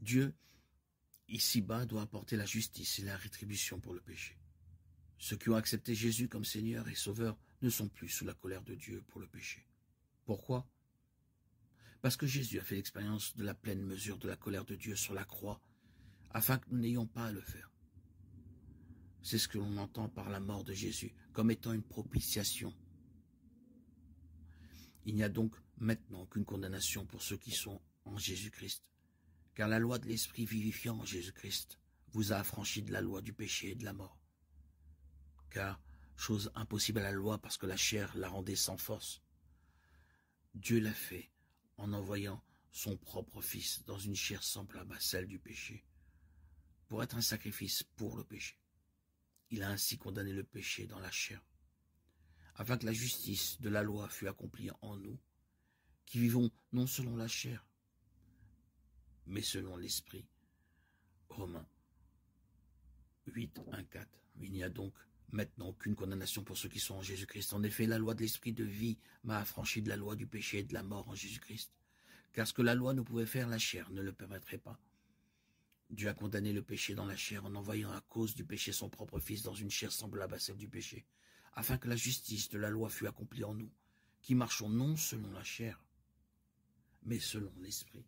Dieu, ici-bas, doit apporter la justice et la rétribution pour le péché. Ceux qui ont accepté Jésus comme Seigneur et Sauveur ne sont plus sous la colère de Dieu pour le péché. Pourquoi? Parce que Jésus a fait l'expérience de la pleine mesure de la colère de Dieu sur la croix, afin que nous n'ayons pas à le faire. C'est ce que l'on entend par la mort de Jésus, comme étant une propitiation. Il n'y a donc maintenant qu'une condamnation pour ceux qui sont en Jésus-Christ, car la loi de l'Esprit vivifiant en Jésus-Christ vous a affranchi de la loi du péché et de la mort car chose impossible à la loi parce que la chair la rendait sans force. Dieu l'a fait en envoyant son propre Fils dans une chair semblable à celle du péché, pour être un sacrifice pour le péché. Il a ainsi condamné le péché dans la chair, afin que la justice de la loi fût accomplie en nous, qui vivons non selon la chair, mais selon l'esprit. Romains 8, 1, 4. Il n'y a donc Maintenant, aucune condamnation pour ceux qui sont en Jésus-Christ. En effet, la loi de l'esprit de vie m'a affranchi de la loi du péché et de la mort en Jésus-Christ. Car ce que la loi ne pouvait faire, la chair ne le permettrait pas. Dieu a condamné le péché dans la chair en envoyant à cause du péché son propre Fils dans une chair semblable à celle du péché, afin que la justice de la loi fût accomplie en nous, qui marchons non selon la chair, mais selon l'esprit.